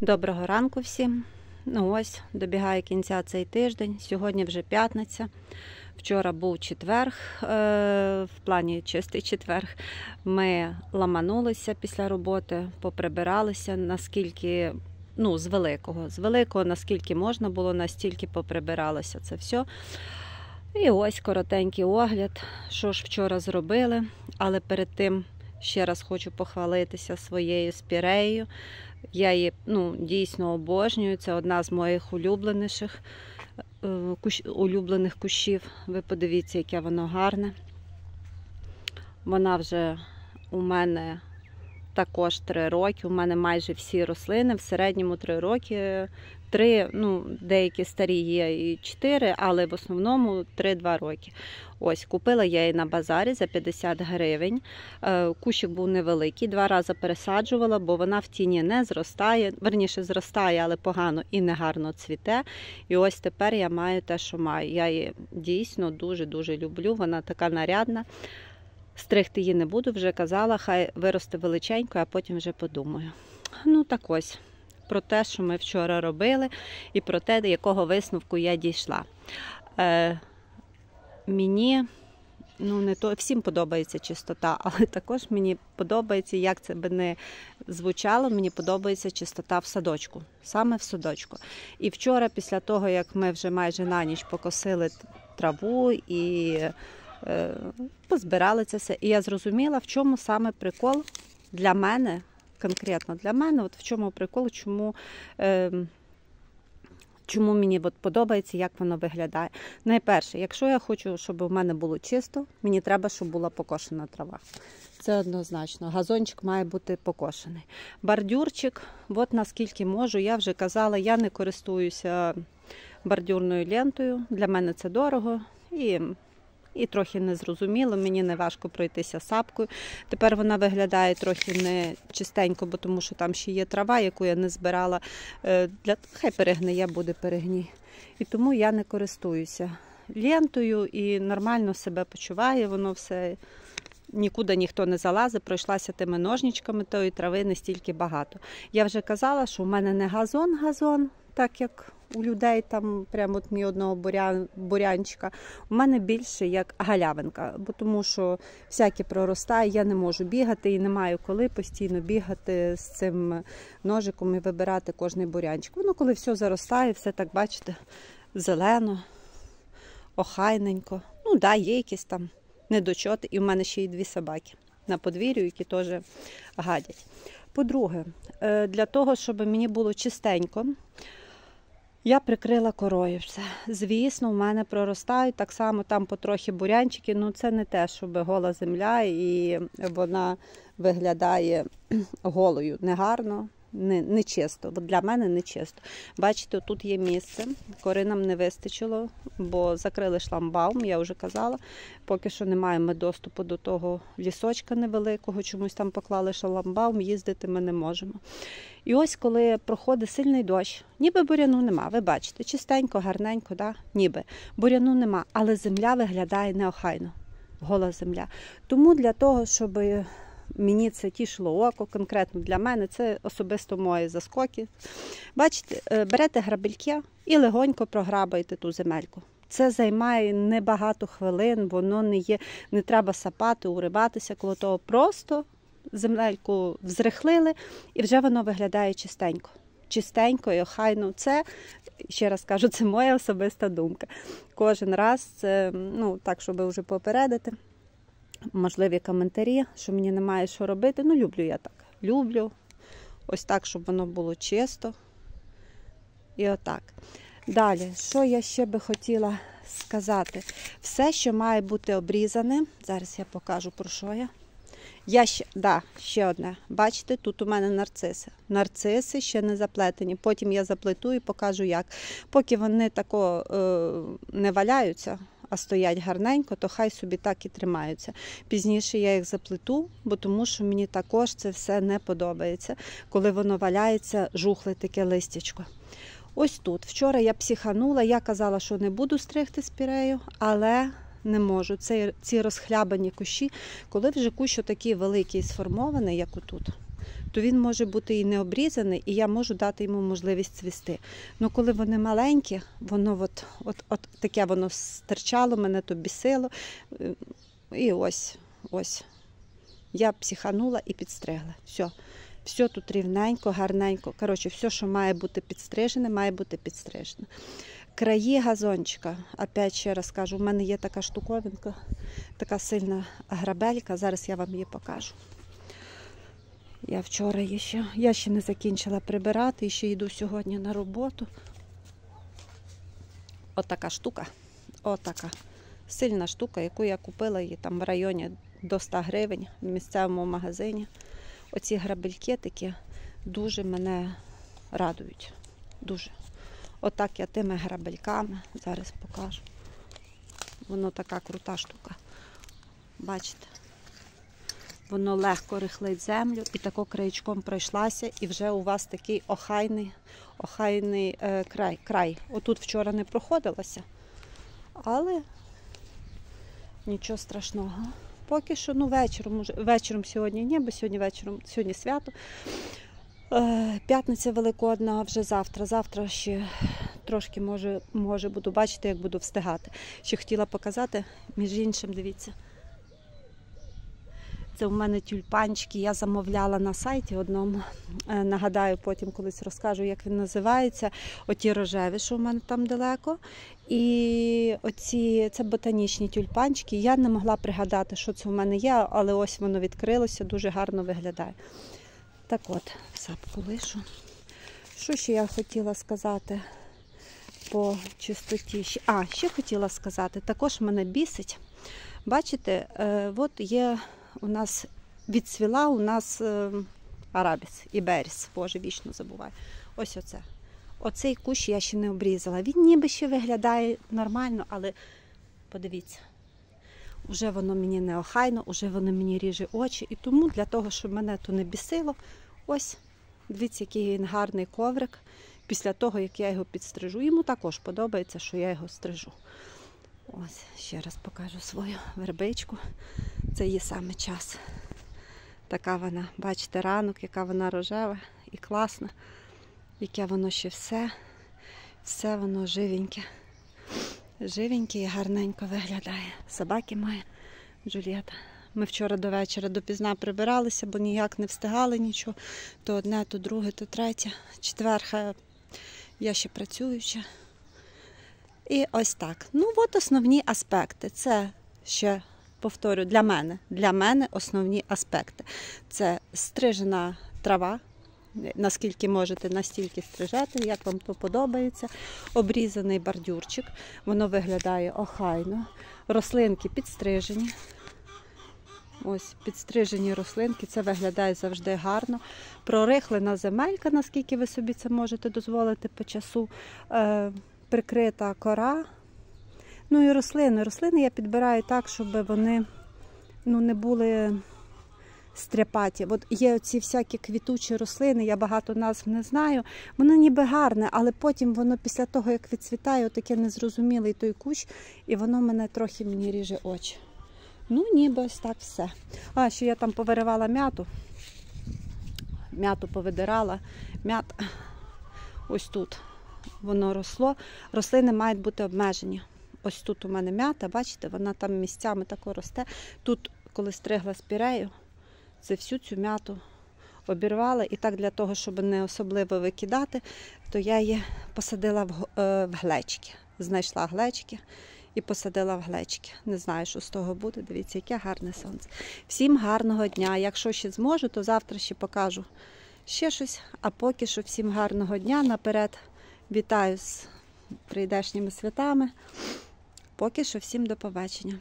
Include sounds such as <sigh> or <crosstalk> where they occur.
Доброго ранку всім. Ну ось, добігає кінця цей тиждень. Сьогодні вже п'ятниця. Вчора був четверг, е, в плані чистий четверг. Ми ламанулися після роботи, поприбиралися, наскільки, ну, з великого. З великого, наскільки можна було, настільки поприбиралося це все. І ось коротенький огляд, що ж вчора зробили. Але перед тим ще раз хочу похвалитися своєю спіреєю. Я її ну, дійсно обожнюю. Це одна з моїх улюбленіших е, кущ, улюблених кущів. Ви подивіться, яке воно гарне. Вона вже у мене також 3 роки. У мене майже всі рослини. В середньому 3 роки. Три, ну, деякі старі є і 4, але в основному 3-2 роки. Ось, купила я її на базарі за 50 гривень. Е, кущик був невеликий, два рази пересаджувала, бо вона в тіні не зростає. Верніше зростає, але погано і негарно цвіте. І ось тепер я маю те, що маю. Я її дійсно дуже-дуже люблю. Вона така нарядна. Стригти її не буду, вже казала, хай виросте величенько, а потім вже подумаю. Ну, так ось. Про те, що ми вчора робили, і про те, до якого висновку я дійшла. Е, Мені ну не то всім подобається чистота, <laughs> але також мені подобається, як це би не звучало, мені подобається чистота в садочку, саме в садочку. І вчора, після того, як ми вже майже на ніч покосили траву і позбирали це все, і я зрозуміла, в чому саме прикол для мене, конкретно для мене, от в чому прикол, чому. Е, Чому мені от подобається, як воно виглядає. Найперше, якщо я хочу, щоб у мене було чисто, мені треба, щоб була покошена трава. Це однозначно. Газончик має бути покошений. Бордюрчик, от наскільки можу, я вже казала, я не користуюся бордюрною лентою. Для мене це дорого. І і трохи незрозуміло, мені не важко пройтися сапкою. Тепер вона виглядає трохи не чистенько, бо тому що там ще є трава, яку я не збирала. Е, для... Хай перегниє, буде перегній. І тому я не користуюся лентою і нормально себе почуває, воно все. Нікуди ніхто не залазить, пройшлася тими ножничками, тої трави не стільки багато. Я вже казала, що у мене не газон-газон, так як у людей там прямо от мій одного бурян, бурянчика. У мене більше як галявинка, бо тому що всяке проростає, я не можу бігати і не маю коли постійно бігати з цим ножиком і вибирати кожний бурянчик. Воно коли все заростає, все так бачите, зелено, охайненько. Ну, да, є якісь там недочоти. І в мене ще й дві собаки на подвір'ю, які теж гадять. По-друге, е, для того, щоб мені було чистенько, я прикрила корою все. Звісно, в мене проростають так само там потрохи бурянчики. Ну це не те, щоб гола земля і вона виглядає <clears throat> голою негарно не, не чисто. Для мене не чисто. Бачите, тут є місце. Кори нам не вистачило, бо закрили шламбаум, я вже казала. Поки що не маємо доступу до того лісочка невеликого, чомусь там поклали шламбаум, їздити ми не можемо. І ось коли проходить сильний дощ, ніби буряну нема. Ви бачите, чистенько, гарненько, да? ніби буряну нема, але земля виглядає неохайно. Гола земля. Тому для того, щоб мені це тішило око, конкретно для мене, це особисто мої заскоки. Бачите, е, берете грабельки і легонько програбаєте ту земельку. Це займає небагато хвилин, воно не є, не треба сапати, уриватися коло того. Просто земельку взрихлили і вже воно виглядає чистенько. Чистенько і охайно. Це, ще раз кажу, це моя особиста думка. Кожен раз, це, ну так, щоб вже попередити можливі коментарі, що мені немає що робити. Ну, люблю я так. Люблю. Ось так, щоб воно було чисто. І отак. Далі, що я ще би хотіла сказати? Все, що має бути обрізане, зараз я покажу, про що я. Я ще, да, ще одне. Бачите, тут у мене нарциси. Нарциси ще не заплетені. Потім я заплету і покажу як. Поки вони тако е, не валяються, а стоять гарненько, то хай собі так і тримаються. Пізніше я їх заплету, бо тому що мені також це все не подобається, коли воно валяється, жухле таке листячко. Ось тут. Вчора я психанула, я казала, що не буду стригти спірею, але не можу. Це ці розхлябані кущі, коли вже кущ такий великий сформований, як отут то він може бути і не обрізаний, і я можу дати йому можливість цвісти. Ну коли вони маленькі, воно от, от, от таке воно стирчало, мене то бісило. Е, І ось, ось. Я психанула і підстригла. Все. Все тут рівненько, гарненько. Коротше, все, що має бути підстрижене, має бути підстрижене. Краї газончика, опять ще раз кажу, у мене є така штуковинка, така сильна грабелька. Зараз я вам її покажу. Я вчора її ще, я ще не закінчила прибирати, і ще йду сьогодні на роботу. Отака штука. Отака. Сильна штука, яку я купила її там в районі до 100 гривень в місцевому магазині. Оці грабельки такі дуже мене радують. Дуже. Отак я тими грабельками зараз покажу. Воно така крута штука. Бачите? Воно легко рихлить землю і тако краєчком пройшлася, і вже у вас такий охайний, охайний е, край. край. Отут вчора не проходилося, але нічого страшного. Поки що, ну вечором, може, вечором сьогодні ні, бо сьогодні вечором, сьогодні свято. Е, П'ятниця Великодна, вже завтра. Завтра ще трошки може, може буду бачити, як буду встигати. Ще хотіла показати, між іншим, дивіться. Це у мене тюльпанчики. Я замовляла на сайті одному. Е, Нагадаю, потім колись розкажу, як він називається. Оті рожеві, що в мене там далеко. І оці це ботанічні тюльпанчики. Я не могла пригадати, що це в мене є, але ось воно відкрилося, дуже гарно виглядає. Так от, сапку лишу. Що ще я хотіла сказати по чистоті? А, ще хотіла сказати, також мене бісить. Бачите, е, от є у нас відцвіла у нас е, арабіс, іберіс, боже, вічно забуваю. Ось оце. Оцей кущ я ще не обрізала. Він ніби ще виглядає нормально, але подивіться, вже воно мені неохайно, вже воно мені ріже очі. І тому для того, щоб мене то не бісило, ось дивіться, який він гарний коврик. Після того, як я його підстрижу, йому також подобається, що я його стрижу. Ось, ще раз покажу свою вербичку. Це її саме час. Така вона, бачите, ранок, яка вона рожева і класна, яке воно ще все, все воно живеньке. Живеньке і гарненько виглядає. Собаки має Джулієта. Ми вчора до вечора допізна прибиралися, бо ніяк не встигали нічого. То одне, то друге, то третє. Четверха я ще працююча. І ось так. Ну, от основні аспекти. Це ще повторю для мене. Для мене основні аспекти. Це стрижена трава. Наскільки можете, настільки стрижете, як вам то подобається. Обрізаний бордюрчик, воно виглядає охайно. Рослинки підстрижені. Ось підстрижені рослинки, це виглядає завжди гарно. Прорихлена земелька, наскільки ви собі це можете дозволити по часу. Е, прикрита кора. Ну і рослини. Рослини я підбираю так, щоб вони ну, не були стряпаті. От є оці всякі квітучі рослини, я багато назв не знаю. Воно ніби гарне, але потім воно після того, як відцвітає, таке незрозумілий той кущ, і воно мене трохи мені ріже очі. Ну, ніби ось так все. А, ще я там повиривала м'яту. М'яту повидирала. М'ята ось тут воно росло. Рослини мають бути обмежені. Ось тут у мене м'ята, бачите, вона там місцями тако росте. Тут, коли стригла спірею, це всю цю м'яту обірвала. І так для того, щоб не особливо викидати, то я її посадила в, е, в глечки. Знайшла глечки і посадила в глечки. Не знаю, що з того буде. Дивіться, яке гарне сонце. Всім гарного дня. Якщо ще зможу, то завтра ще покажу ще щось. А поки що всім гарного дня. Наперед вітаю з прийдешніми святами. Поки що всім до побачення.